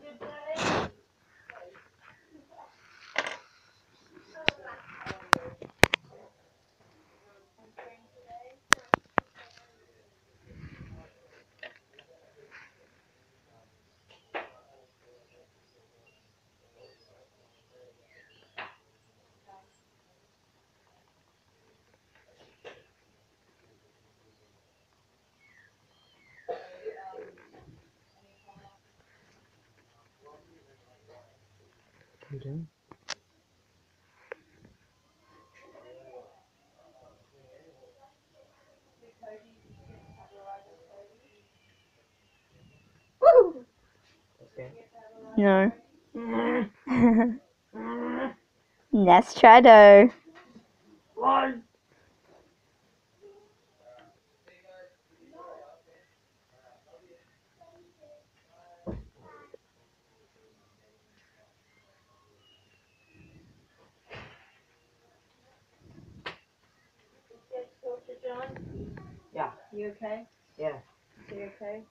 good day. You doing? Woo! Okay. No. Let's try though. One. Yeah. You okay? Yeah. You okay?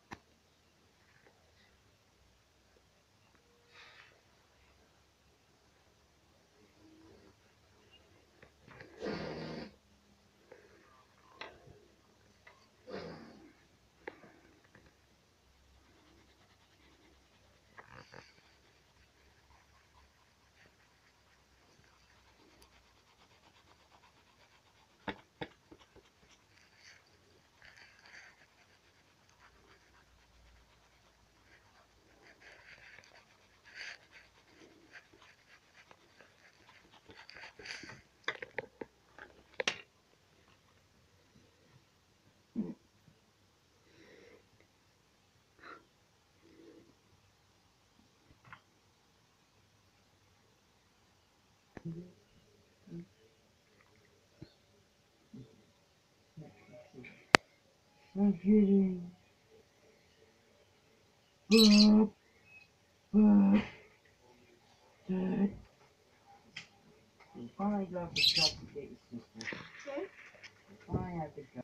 I'm kidding. Boop. Boop. Dad. You finally got the job to get your sister. Okay. You finally had the job.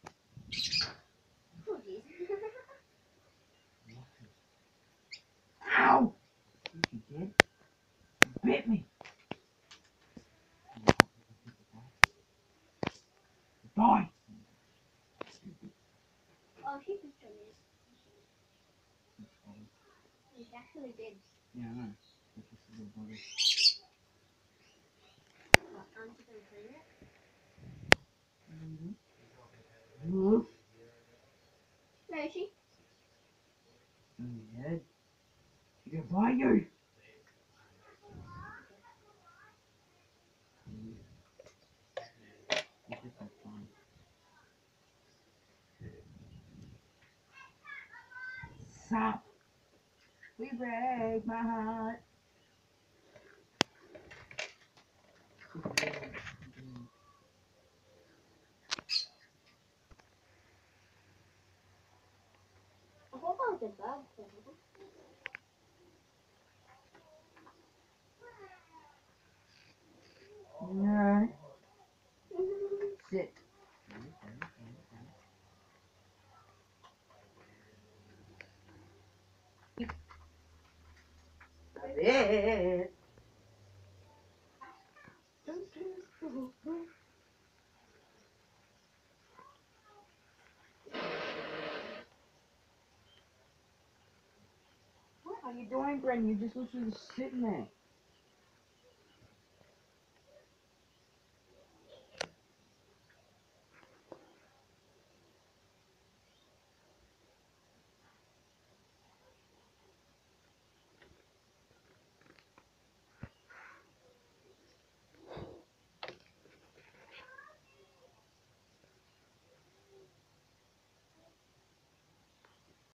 Ow! You did? You bit me! Die! Oh, just. Actually did. Yeah, I know. This is a bugger. Aren't you gonna clean it? Where is she? The head. She can bite you! It's just like fun. Stop! We break my heart. I hope I was. What are you doing, Bren? You're just literally sitting there.